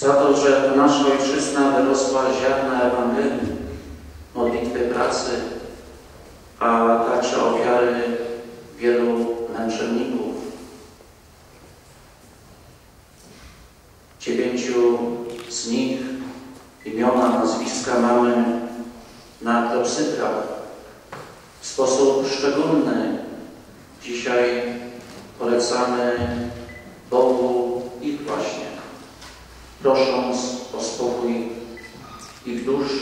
za to, że nasza ojczyzna wyrosła ziarna Ewangelii, modlitwy pracy, a także ofiary wielu męczenników. Dziewięciu z nich imiona, nazwiska mamy na klepsydrach. W sposób szczególny dzisiaj polecamy Bogu prosząc o spokój ich dusz,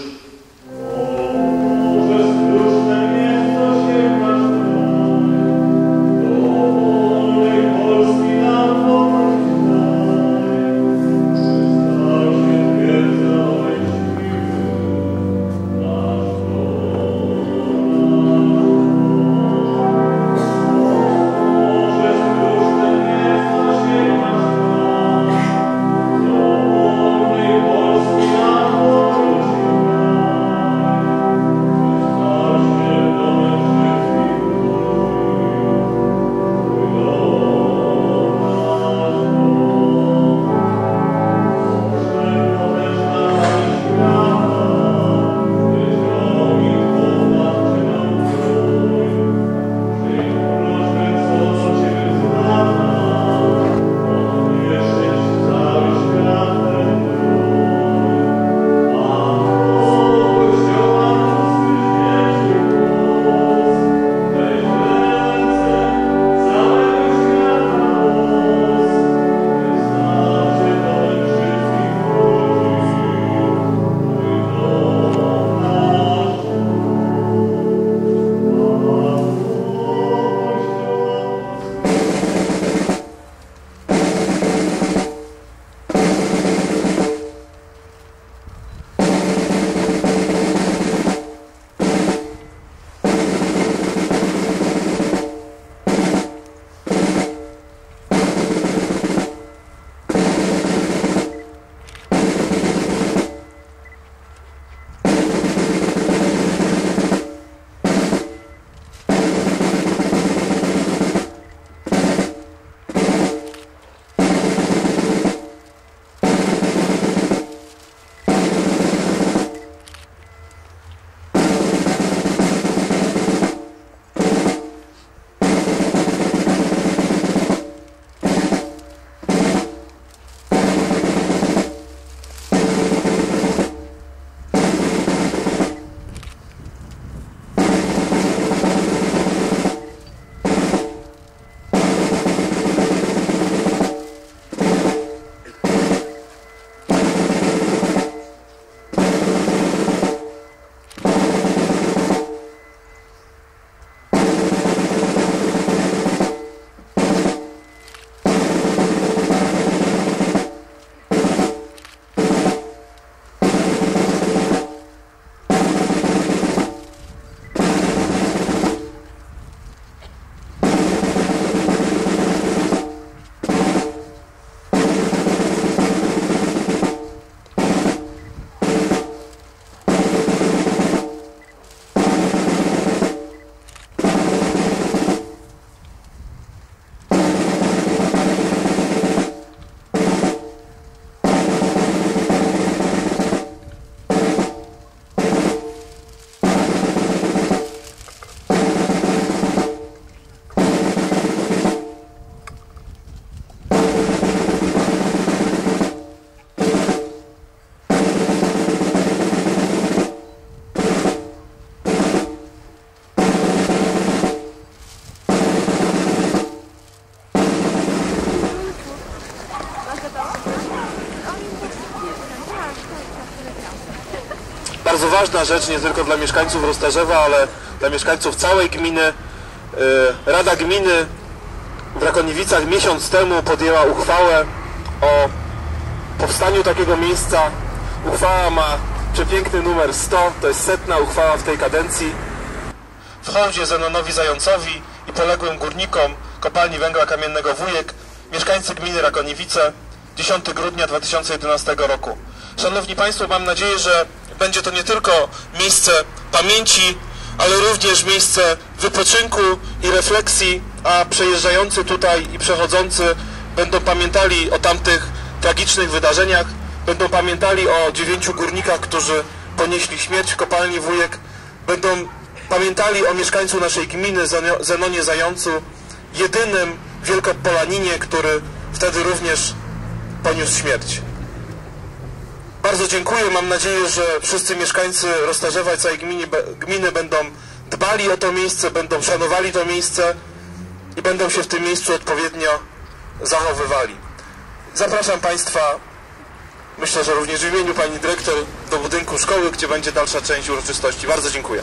bardzo ważna rzecz nie tylko dla mieszkańców Roztarzewa, ale dla mieszkańców całej gminy. Y, Rada Gminy w Rakoniewicach miesiąc temu podjęła uchwałę o powstaniu takiego miejsca. Uchwała ma przepiękny numer 100, to jest setna uchwała w tej kadencji. W hołdzie Zenonowi Zającowi i poległym górnikom kopalni węgla kamiennego Wujek, mieszkańcy gminy Rakoniewice, 10 grudnia 2011 roku. Szanowni Państwo, mam nadzieję, że będzie to nie tylko miejsce pamięci, ale również miejsce wypoczynku i refleksji, a przejeżdżający tutaj i przechodzący będą pamiętali o tamtych tragicznych wydarzeniach. będą pamiętali o dziewięciu górnikach, którzy ponieśli śmierć w kopalni Wujek, będą pamiętali o mieszkańcu naszej gminy, Zenonie Zającu, jedynym wielkopolaninie, który wtedy również poniósł śmierć. Bardzo dziękuję. Mam nadzieję, że wszyscy mieszkańcy Roztarzewa i całej gminy, gminy będą dbali o to miejsce, będą szanowali to miejsce i będą się w tym miejscu odpowiednio zachowywali. Zapraszam Państwa, myślę, że również w imieniu Pani Dyrektor, do budynku szkoły, gdzie będzie dalsza część uroczystości. Bardzo dziękuję.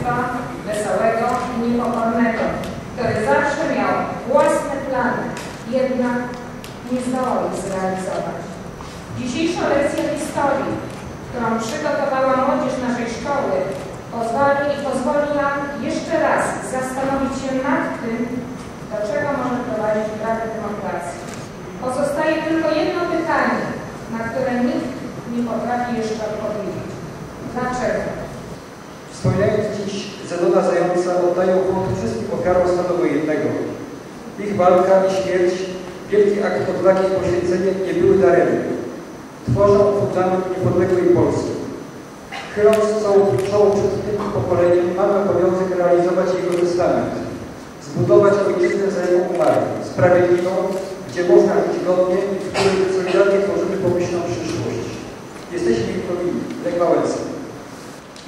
Sąsiedztwa, wesołego i niepokornego, który zawsze miał własne plany, jednak nie zdołał ich zrealizować. Dzisiejsza lekcja historii, którą przygotowała młodzież naszej szkoły, pozwoli pozwoli nam jeszcze raz zastanowić się nad tym, do czego może prowadzić brak demokracji. Pozostaje tylko jedno pytanie, na które nikt nie potrafi jeszcze odpowiedzieć. Dlaczego? Wspominając dziś Zenona Zająca oddają hołd wszystkim ofiarom stanu wojennego. Ich walka i śmierć, wielki akt odwagi i poświęcenia nie były daremne. Tworzą fundament niepodległej Polski. Chyląc czoło przed tym pokoleniem, mamy obowiązek realizować jego testament. Zbudować ojczyznę za jego umarłych, sprawiedliwą, gdzie można żyć godnie i w której solidarnie tworzymy pomyślną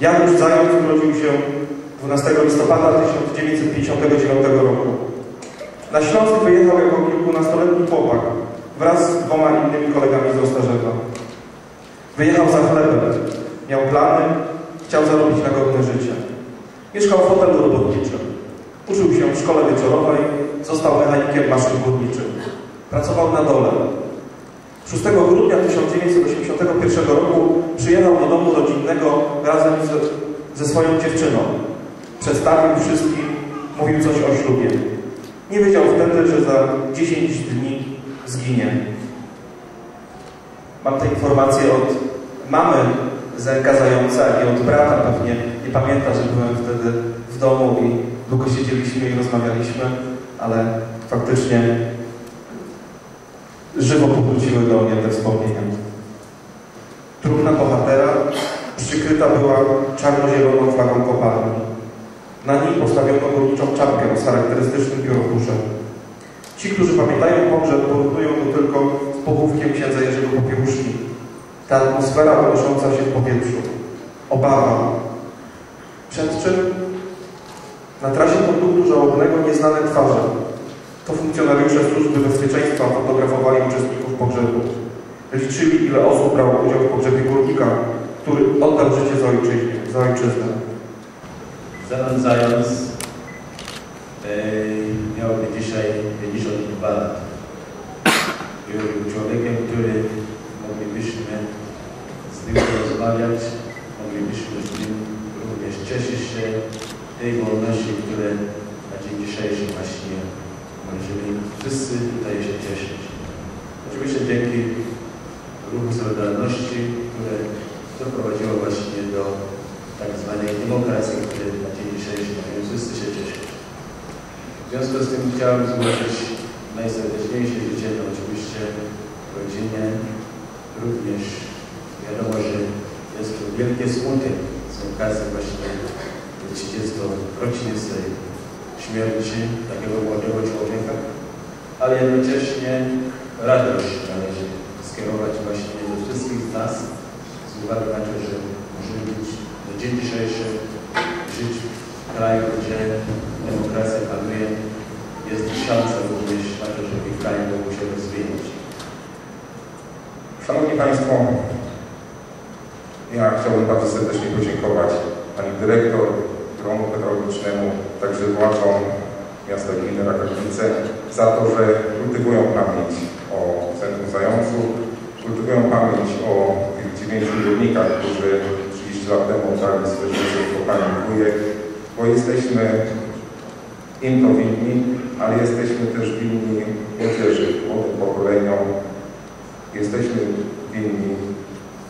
Janusz Zając urodził się 12 listopada 1959 roku. Na Śląsk wyjechał jako kilkunastoletni chłopak wraz z dwoma innymi kolegami z Ostarzewa. Wyjechał za chlebem, miał plany, chciał zarobić na godne życie. Mieszkał w hotelu robotniczym. Uczył się w szkole wieczorowej, został mechanikiem maszyn górniczych. Pracował na dole. 6 grudnia 1981 roku przyjechał do domu rodzinnego razem z, ze swoją dziewczyną. Przedstawił wszystkim, mówił coś o ślubie. Nie wiedział wtedy, że za 10 dni zginie. Mam te informacje od mamy Zenka Zająca i od brata pewnie. Nie pamięta, że byłem wtedy w domu i długo siedzieliśmy i rozmawialiśmy, ale faktycznie powróciły do mnie te wspomnienia. Trumna bohatera przykryta była czarno-zieloną flagą kopalni. Na niej postawiono górniczą czapkę z charakterystycznym pióropuszem. Ci, którzy pamiętają pogrzeb, porównują go tylko z pochówkiem księdza Jerzego Popiełuszki. Ta atmosfera unosząca się w powietrzu. Obawa. Przed czym? Na trasie produktu żałobnego nieznane twarze. To funkcjonariusze służby bezpieczeństwa fotografowali uczestników pogrzebu. Liczyli, ile osób brało udział w pogrzebie górnika, który oddał życie za, ojczyźnie, za ojczyznę. Yy, miałby dzisiaj 52 lat. Był człowiekiem, który moglibyśmy z nim porozmawiać, moglibyśmy z nim również cieszyć się tej wolności, które na dzień dzisiejszy właśnie możemy wszyscy tutaj się cieszyć. Oczywiście dzięki ruchu Solidarności, które doprowadziło właśnie do tak zwanej demokracji, której na dzień dzisiejszy możemy wszyscy się cieszyć. W związku z tym chciałem złożyć najserdeczniejsze życzenia oczywiście rodzinie. Również wiadomo, że jest to wielkie smutek z okazji właśnie 30 rocznicy śmierci takiego młodego człowieka, ale jednocześnie radość należy skierować właśnie do wszystkich z nas z uwagi na to, że możemy być do dzień dzisiejszy żyć w kraju, gdzie demokracja panuje. Jest szansa również na to, żeby kraj mógł się rozwijać. Szanowni Państwo, ja chciałbym bardzo serdecznie podziękować Pani Dyrektor, gronu pedagogicznemu, także władzom miasta gminy Rakawice za to, że kultywują pamięć o Centrum Zającu, kultywują pamięć o tych dziewięciu górnikach, którzy 30 lat temu oddali swoje życie w kopalni bo jesteśmy im to winni, ale jesteśmy też winni młodzieży, młodym pokoleniom, jesteśmy winni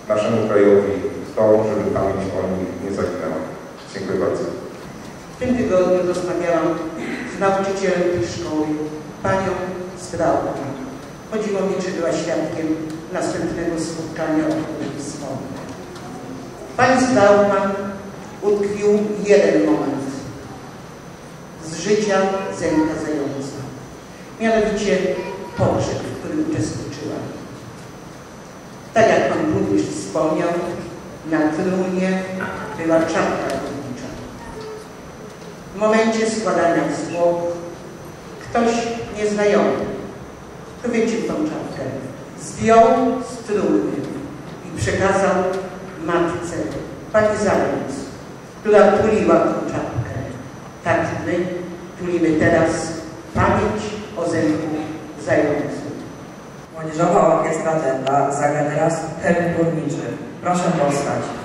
naszemu krajowi to, żeby pamięć o nich nie zaginęła. Dziękuję bardzo. W tym tygodniu rozmawiałam z nauczycielem tej szkoły, panią Strałką. Chodziło mi, czy była świadkiem następnego spotkania, o którym wspomnę. Pani Strałka utkwił jeden moment z życia Zenka Zająca. Mianowicie pogrzeb, w którym uczestniczyła. Tak jak Pan Burmistrz wspomniał, na trumnie była czapka. W momencie składania zwłok ktoś nieznajomy, chwycił tą czapkę, zdjął z i przekazał matce, pani Zając, która tuliła tą czapkę. Tak my tulimy teraz pamięć o Zenku Zającu. Młodzieżowa Orkiestra Tenda zagra teraz hymn górniczy. Proszę powstać.